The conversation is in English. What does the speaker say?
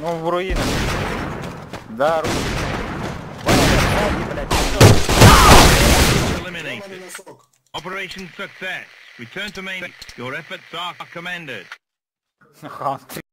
Ну, в руинах. Да, руины. Operation success. Return to main. Your efforts are commended.